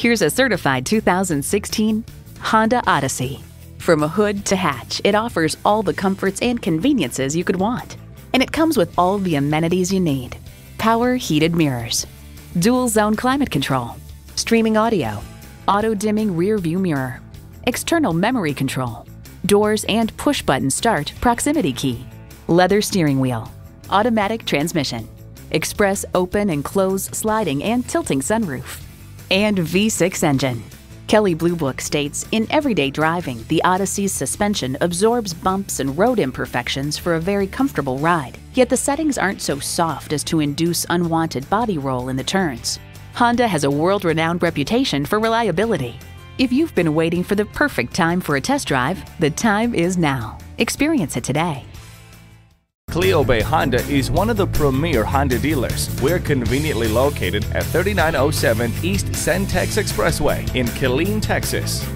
Here's a certified 2016 Honda Odyssey. From a hood to hatch, it offers all the comforts and conveniences you could want. And it comes with all the amenities you need. Power heated mirrors, dual zone climate control, streaming audio, auto dimming rear view mirror, external memory control, doors and push button start proximity key, leather steering wheel, automatic transmission, express open and close sliding and tilting sunroof, and V6 engine. Kelley Blue Book states In everyday driving, the Odyssey's suspension absorbs bumps and road imperfections for a very comfortable ride. Yet the settings aren't so soft as to induce unwanted body roll in the turns. Honda has a world renowned reputation for reliability. If you've been waiting for the perfect time for a test drive, the time is now. Experience it today. Cleo Bay Honda is one of the premier Honda dealers. We're conveniently located at 3907 East Centex Expressway in Killeen, Texas.